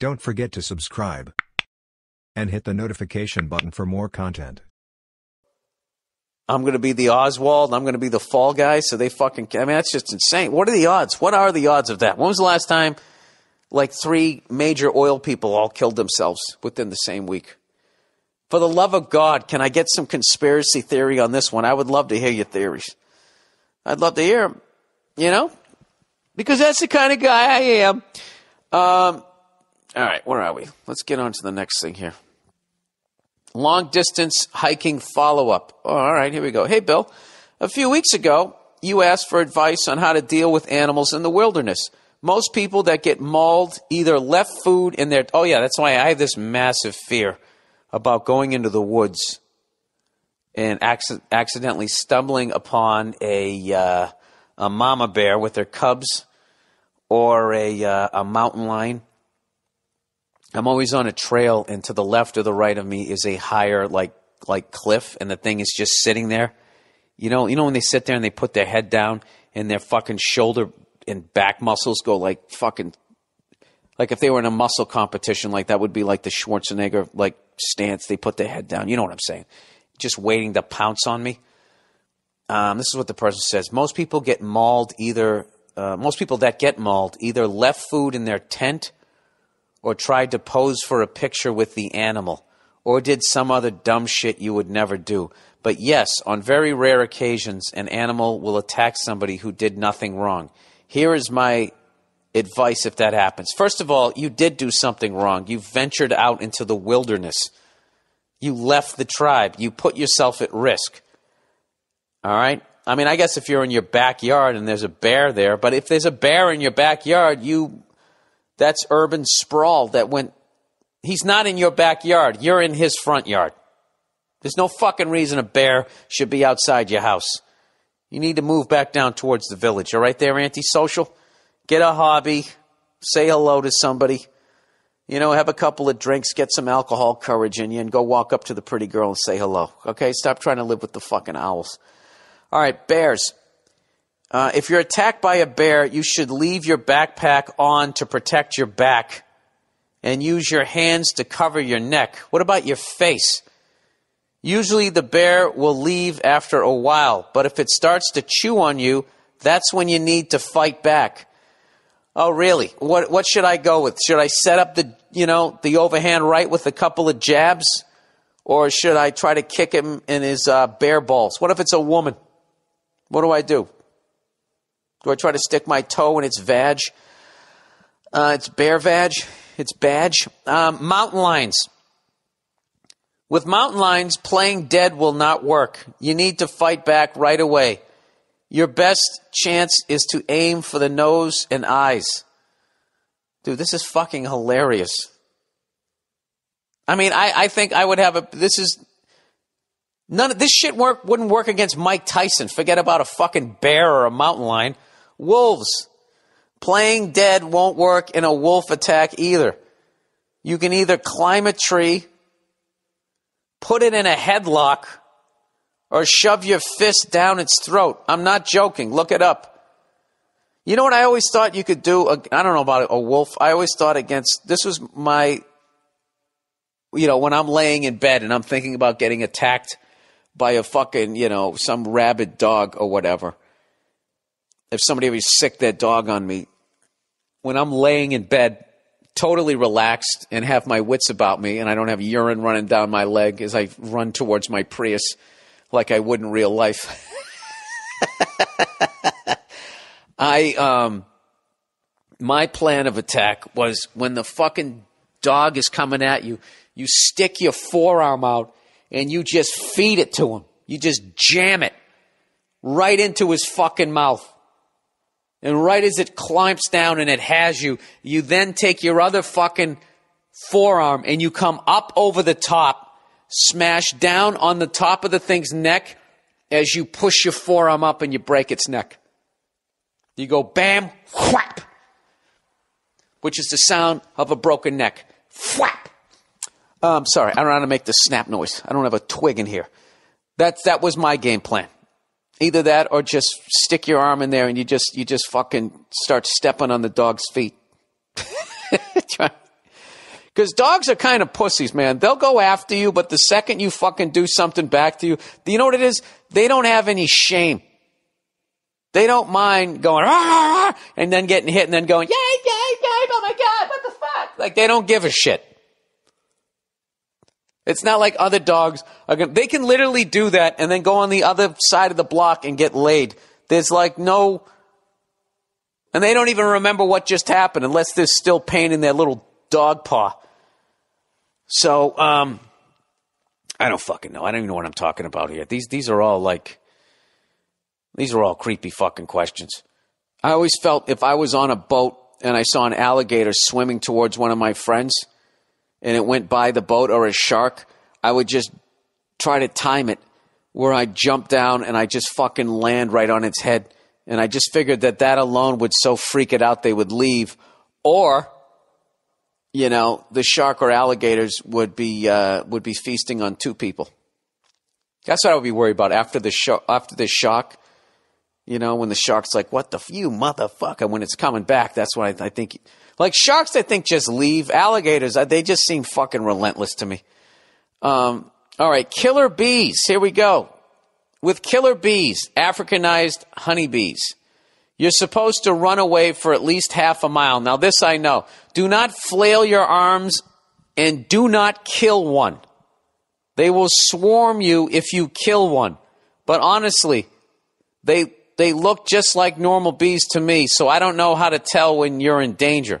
Don't forget to subscribe and hit the notification button for more content. I'm going to be the Oswald. I'm going to be the fall guy. So they fucking, I mean, that's just insane. What are the odds? What are the odds of that? When was the last time like three major oil people all killed themselves within the same week? For the love of God, can I get some conspiracy theory on this one? I would love to hear your theories. I'd love to hear them, you know, because that's the kind of guy I am. Um, all right, where are we? Let's get on to the next thing here. Long distance hiking follow up. Oh, all right, here we go. Hey, Bill. A few weeks ago, you asked for advice on how to deal with animals in the wilderness. Most people that get mauled either left food in their. Oh, yeah, that's why I have this massive fear about going into the woods and acc- accidentally stumbling upon a, uh, a mama bear with their cubs or a, uh, a mountain lion I'm always on a trail, and to the left or the right of me is a higher like like cliff, and the thing is just sitting there. You know, you know when they sit there and they put their head down, and their fucking shoulder and back muscles go like fucking like if they were in a muscle competition, like that would be like the Schwarzenegger like stance. They put their head down. You know what I'm saying? Just waiting to pounce on me. Um, this is what the person says. Most people get mauled either. Uh, most people that get mauled either left food in their tent or tried to pose for a picture with the animal, or did some other dumb shit you would never do. But yes, on very rare occasions, an animal will attack somebody who did nothing wrong. Here is my advice if that happens. First of all, you did do something wrong. You ventured out into the wilderness. You left the tribe. You put yourself at risk. All right? I mean, I guess if you're in your backyard and there's a bear there, but if there's a bear in your backyard, you that's urban sprawl that went, he's not in your backyard. You're in his front yard. There's no fucking reason a bear should be outside your house. You need to move back down towards the village. All right there, antisocial? Get a hobby. Say hello to somebody. You know, have a couple of drinks, get some alcohol courage in you, and go walk up to the pretty girl and say hello. Okay? Stop trying to live with the fucking owls. All right, bears. Uh, if you're attacked by a bear, you should leave your backpack on to protect your back and use your hands to cover your neck. What about your face? Usually the bear will leave after a while, but if it starts to chew on you, that's when you need to fight back. Oh, really? What, what should I go with? Should I set up the, you know, the overhand right with a couple of jabs? Or should I try to kick him in his uh, bear balls? What if it's a woman? What do I do? Do I try to stick my toe in its vag? Uh, it's bear vag. It's badge. Um, mountain lions. With mountain lions, playing dead will not work. You need to fight back right away. Your best chance is to aim for the nose and eyes. Dude, this is fucking hilarious. I mean, I, I think I would have a. This is none of this shit work wouldn't work against Mike Tyson. Forget about a fucking bear or a mountain lion. Wolves. Playing dead won't work in a wolf attack either. You can either climb a tree, put it in a headlock, or shove your fist down its throat. I'm not joking. Look it up. You know what I always thought you could do? I don't know about a wolf. I always thought against, this was my, you know, when I'm laying in bed and I'm thinking about getting attacked by a fucking, you know, some rabid dog or whatever if somebody ever sick that dog on me, when I'm laying in bed, totally relaxed and have my wits about me, and I don't have urine running down my leg as I run towards my Prius like I would in real life. I um my plan of attack was when the fucking dog is coming at you, you stick your forearm out and you just feed it to him. You just jam it right into his fucking mouth. And right as it climps down and it has you, you then take your other fucking forearm and you come up over the top, smash down on the top of the thing's neck as you push your forearm up and you break its neck. You go bam, whap, which is the sound of a broken neck. Whap. Um, sorry, I don't know how to make the snap noise. I don't have a twig in here. That, that was my game plan. Either that or just stick your arm in there and you just you just fucking start stepping on the dog's feet. Because dogs are kind of pussies, man. They'll go after you, but the second you fucking do something back to you, you know what it is? They don't have any shame. They don't mind going, and then getting hit and then going, yay, yay, yay, oh my God, what the fuck? Like they don't give a shit. It's not like other dogs are going they can literally do that and then go on the other side of the block and get laid. There's like no, and they don't even remember what just happened unless there's still pain in their little dog paw. So, um, I don't fucking know. I don't even know what I'm talking about here. These, these are all like, these are all creepy fucking questions. I always felt if I was on a boat and I saw an alligator swimming towards one of my friends and it went by the boat or a shark, I would just try to time it where I jump down and I just fucking land right on its head. And I just figured that that alone would so freak it out they would leave. Or, you know, the shark or alligators would be, uh, would be feasting on two people. That's what I would be worried about after the, after the shock. You know, when the shark's like, what the, f- you motherfucker, when it's coming back, that's what I, I think. Like sharks, I think just leave. Alligators, uh, they just seem fucking relentless to me. Um, all right, killer bees. Here we go. With killer bees, Africanized honeybees, you're supposed to run away for at least half a mile. Now, this I know. Do not flail your arms and do not kill one. They will swarm you if you kill one. But honestly, they they look just like normal bees to me, so I don't know how to tell when you're in danger.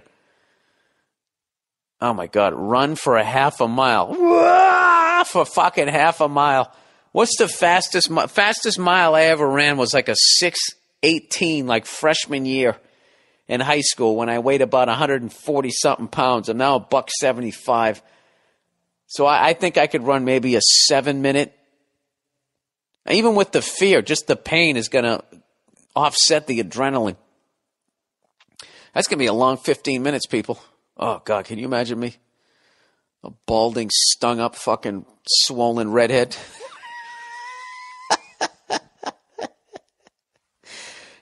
Oh my god, run for a half a mile. For fucking half a mile. What's the fastest fastest mile I ever ran was like a 618 like freshman year in high school when I weighed about 140 something pounds. I'm now a buck 75. So I, I think I could run maybe a 7 minute even with the fear, just the pain is going to offset the adrenaline. That's going to be a long 15 minutes, people. Oh, God, can you imagine me? A balding, stung up, fucking swollen redhead.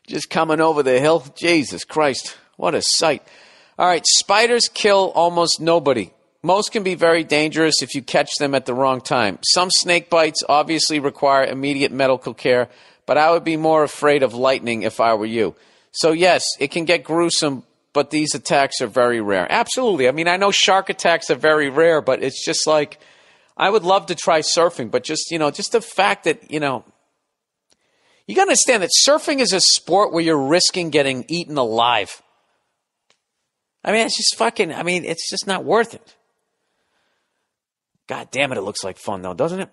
Just coming over the hill. Jesus Christ, what a sight. All right, spiders kill almost nobody. Most can be very dangerous if you catch them at the wrong time. Some snake bites obviously require immediate medical care, but I would be more afraid of lightning if I were you. So, yes, it can get gruesome, but these attacks are very rare. Absolutely. I mean, I know shark attacks are very rare, but it's just like I would love to try surfing, but just, you know, just the fact that, you know, you got to understand that surfing is a sport where you're risking getting eaten alive. I mean, it's just fucking, I mean, it's just not worth it. God damn it, it looks like fun though, doesn't it?